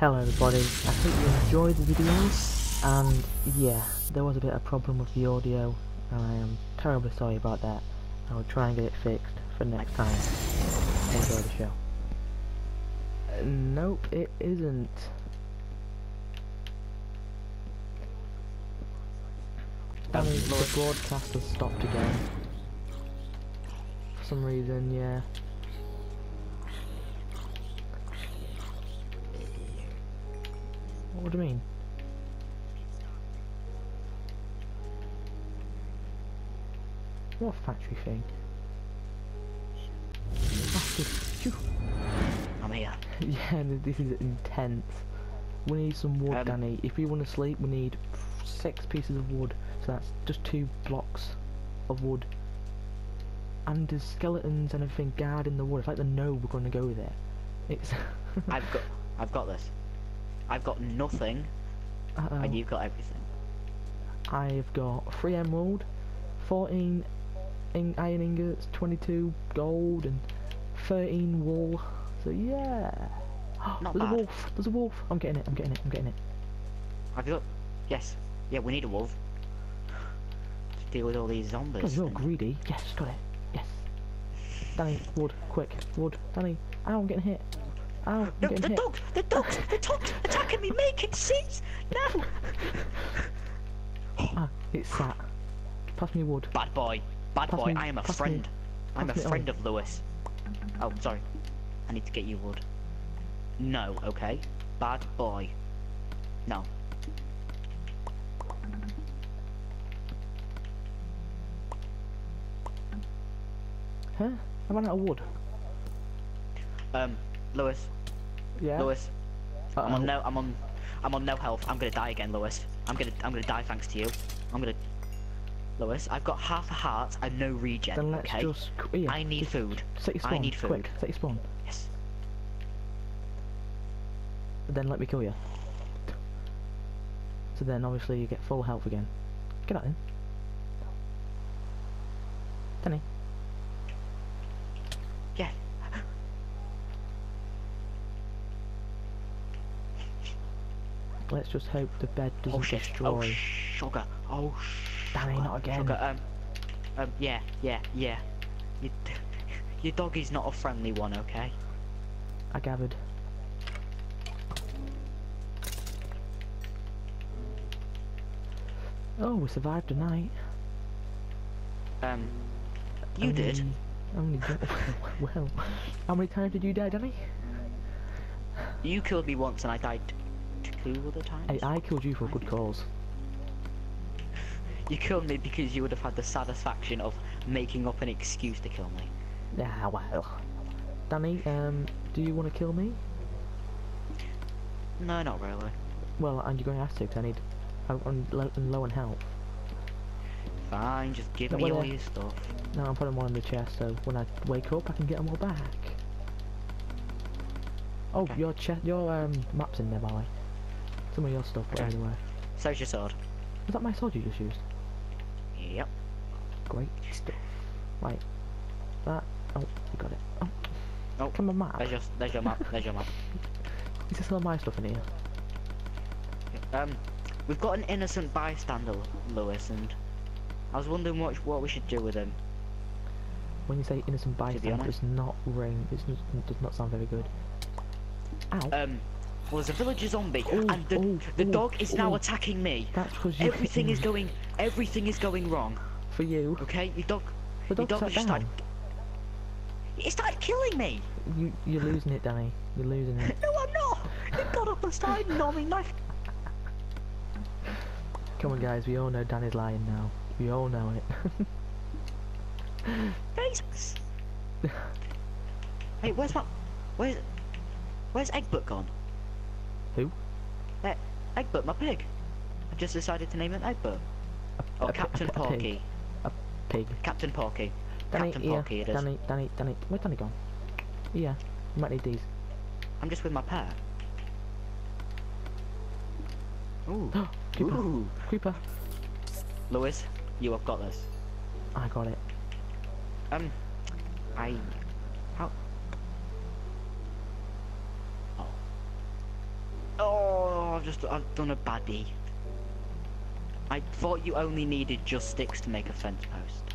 Hello everybody, I hope you enjoyed the video and yeah, there was a bit of problem with the audio and I am terribly sorry about that. I will try and get it fixed for next time. Enjoy the show. Uh, nope, it isn't. The broadcast has stopped again. For some reason, yeah. What do you mean? What factory thing? I'm here. Yeah, this is intense. We need some wood, Um, Danny. If we want to sleep, we need six pieces of wood. So that's just two blocks of wood. And there's skeletons and everything guarding the wood. It's like they know we're going to go there. It's. I've got, I've got this. I've got nothing, Uh-oh. and you've got everything. I've got three emerald, 14 in iron ingots, 22 gold, and 13 wool. So yeah. Not There's bad. a wolf. There's a wolf. I'm getting it. I'm getting it. I'm getting it. Have you got? Yes. Yeah, we need a wolf to deal with all these zombies. God, you're greedy. Yes, got it. Yes. Danny, wood, quick, wood. Danny, ow, I'm getting hit. Ow, No, the hit. dog! The dog's The dog's attacking me! Make it cease! No! Ah, it's sat. Pass me wood. Bad boy! Bad Pass boy! me- I am a pass me- friend. I'm a pass oh. friend of Lewis. Oh, sorry. I need to get you wood. No, okay. Bad boy. No. Huh? I ran out of wood. Um, Lewis. Yeah. Lewis. I'm on no. I'm on. I'm on no health. I'm gonna die again, Lewis. I'm gonna. I'm gonna die thanks to you. I'm gonna. Lewis, I've got half a heart and no regen. Then let's okay. just. Here, I need just food. Set your spawn. I need Quick, food. set your spawn. Yes. Then let me kill you. So then obviously you get full health again. Get out in. Danny. Yeah. Let's just hope the bed doesn't Oh shit. destroy. Oh sugar. Oh sh- Danny, not again. Sugar. Um. Um. Yeah. Yeah. Yeah. Your, your dog is not a friendly one. Okay. I gathered. Oh, we survived the night. Um. You did. Only, only well. How many times did you die, Danny? You killed me once and I died two other times. Hey, I killed you for a good cause. You killed me because you would have had the satisfaction of making up an excuse to kill me. Yeah, well. Danny, um, do you want to kill me? No, not really. Well, and you're going to have to, 'cause I need. I'm, low, I'm low on health. Fine, just give No, me all uh, your stuff. No, I'm putting one in the chest, so when I wake up, I can get them all back. Oh, Okay. your chest, your um, map's in there, by the way. Some of your stuff, but Okay. anyway. So's your sword. Was that my sword you just used? Yep. Great stuff. Right. That. Oh, you got it. Oh. Oh, Come on, map. There's your, there's your map. There's your map. Is this all my stuff in here? Um, we've got an innocent bystander, Lewis, and I was wondering what what we should do with him. When you say innocent bystander, honest. does not ring. It does it does not sound very good. Ow. Um, well, there's a villager zombie, Ooh, and the ooh, the ooh, dog is now oh. attacking me. That's because Everything is going, everything is going wrong. For you. Okay, your dog, The your dog dog sat just down. started. It started killing me. You, you're losing it, Danny. You're losing it. No, I'm not. It got up and started nomming my. Come on, guys. We all know Danny's lying now. We all know it. face. hey, where's my, where's, where's Egbert gone? Who? Eh, Egbert, my pig. I've just decided to name him Egbert. Oh, a pi- a Captain a pig. Porky. Pig. Captain Porky. Danny, Captain here. Porky it is. Danny, Danny, Danny. Where's Danny gone? Yeah. You might need these. I'm just with my pet. Ooh. Creeper. Ooh. Creeper. Lewis, you have got this. I got it. Um, I. How? Oh. Oh, I've just I've done a baddie. I thought you only needed just sticks to make a fence post.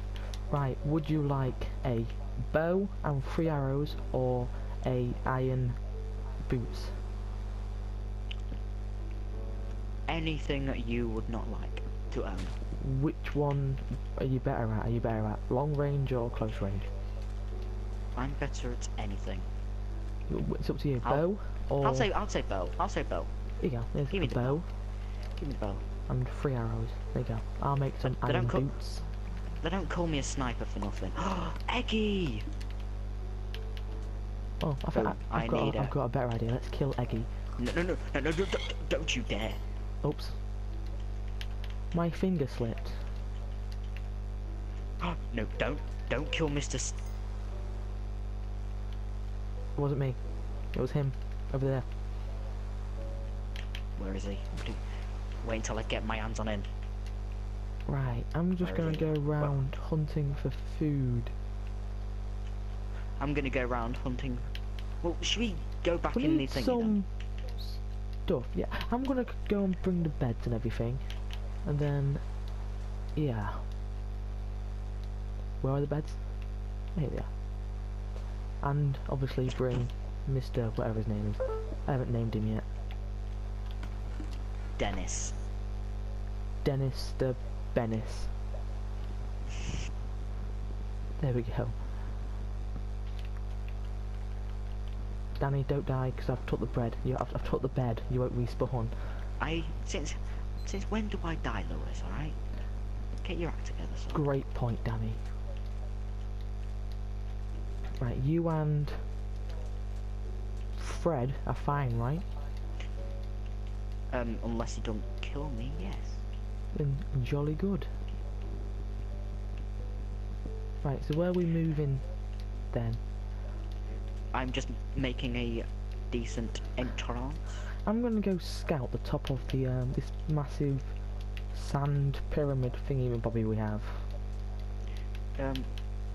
Right, would you like a bow and three arrows or a iron boots? Anything that you would not like to own. Which one are you better at? Are you better at long range or close range? I'm better at anything. It's up to you. I'll- bow or I'll say I'll say bow. I'll say bow. Here you go. There's Give me a the bow Give me the bow. and three arrows. There you go. I'll make some They don't iron boots. They don't call me a sniper for nothing. Eggy! Oh, I think oh, Boom. I, I've I got need a, got a better idea. Let's kill Eggy. No, no, no, no, no, no, don't, don't you dare. Oops. My finger slipped. No, don't, don't kill Mr. S It wasn't me. It was him. Over there. Where is he? Wait until I get my hands on him. Right, I'm just Where gonna go around hunting for food. I'm gonna go around hunting. Well, should we go back We in the thing? some stuff. Yeah, I'm gonna go and bring the beds and everything, and then, yeah. Where are the beds? Here they are. And obviously bring Mr. whatever his name is. I haven't named him yet. Dennis. Dennis the Bennis. There we go. Danny, don't die, because I've took the bread. You, I've, I've took the bed. You won't respawn. I since since when do I die, Lewis? All right. Get your act together, son. Great point, Danny. Right, you and Fred are fine, right? Um, unless you don't kill me, yes. Then jolly good. Right, so where are we moving then? I'm just making a decent entrance. I'm gonna go scout the top of the um, this massive sand pyramid thingy bobby we have, Um,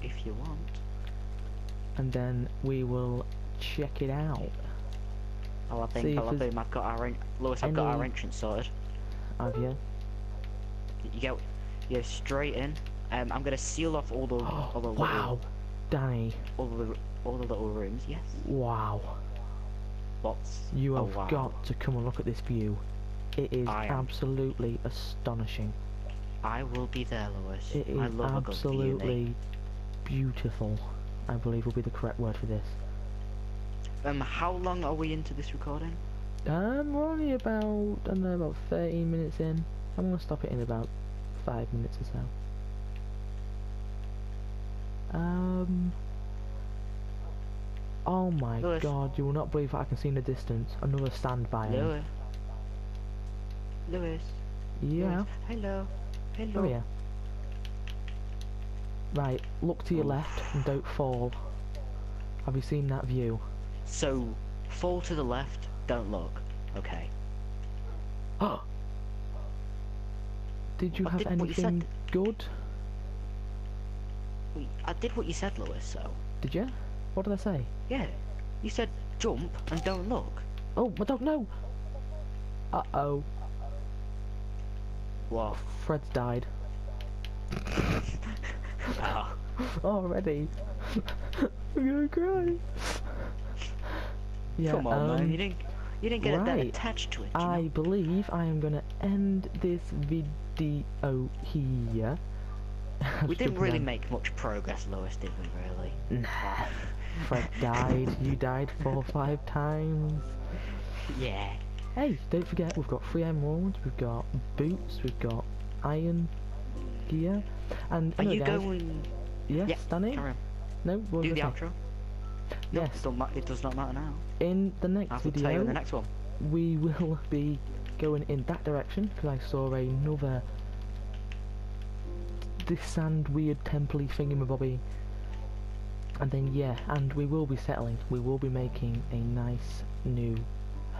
if you want. and then we will check it out. I See think, if oh, there's boom, I've got our, en- Lewis, I've got our entrance sorted. Have you? You go, you go straight in. Um, I'm gonna seal off all the, all the wow, little, Danny! all the, all the little rooms. Yes. Wow, What's? you oh, have wow. got to come and look at this view. It is absolutely astonishing. I will be there, Lewis. It I is love a good view, absolutely beautiful. I believe will be the correct word for this. Um, how long are we into this recording? Um, we're only about, I don't know, about 13 minutes in. I'm gonna stop it in about 5 minutes or so. Um... Oh my Lewis. god, you will not believe what I can see in the distance. Another sand biome. Lewis. Lewis. Yeah, Lewis. Hello. Hello. oh yeah. Right, look to your Oof. left and don't fall. Have you seen that view? So, fall to the left. Don't look. Okay. Oh! Did you I have did what you anything good? I did what you said, Lewis. So, Did you? What did I say? yeah. You said jump and don't look. Oh, I don't know. Uh oh, What? Fred's died Ah. already. I'm gonna cry. Yeah, Come on, man. um, You didn't. You didn't get that right. attached to it. I know? believe I am gonna end this video here. We didn't really make much progress, Lewis, did we? Really? Nah. Fred died. You died four or five times. Yeah. Hey, don't forget we've got three emeralds, we've got boots, we've got iron gear, and Are you guys, going? Yes, Yeah, Danny. No, Do was the outro. No, Yes. It, does not matter now. In the next I will video, tell you in the next one. we will be going in that direction because I saw another this sand weird temple thingamabobby. And then yeah, and we will be settling. We will be making a nice new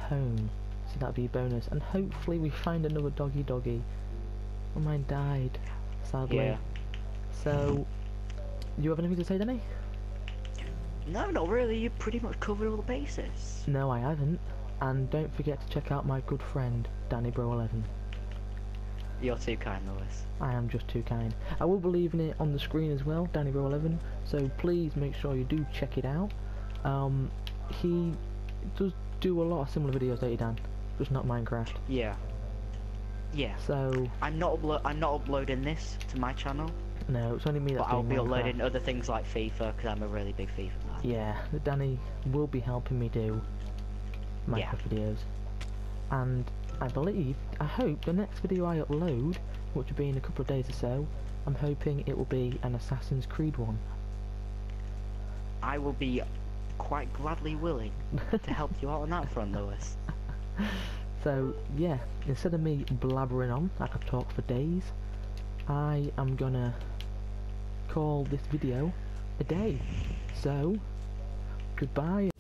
home. So that'd be a bonus. And hopefully we find another doggy doggy. Oh mine died, sadly. Yeah. So you have anything to say, Danny? No, not really. You pretty much covered all the bases. No, I haven't. And don't forget to check out my good friend, Danny Bro 11. You're too kind, Lewis. I am just too kind. I will be leaving it on the screen as well, Danny Bro 11. So please make sure you do check it out. Um, he does do a lot of similar videos, don't you, Dan? Just not Minecraft. Yeah. Yeah. So I'm not uplo- I'm not uploading this to my channel, no, it's only me that's but I'll be Minecraft. uploading other things like FIFA because I'm a really big FIFA fan. Yeah, Danny will be helping me do Minecraft Yeah. videos. And I believe, I hope the next video I upload, which will be in a couple of days or so, I'm hoping it will be an Assassin's Creed one. I will be quite gladly willing to help you out on that front, Lewis. So yeah, instead of me blabbering on, I could talk for days, I am gonna call this video a day. So, goodbye.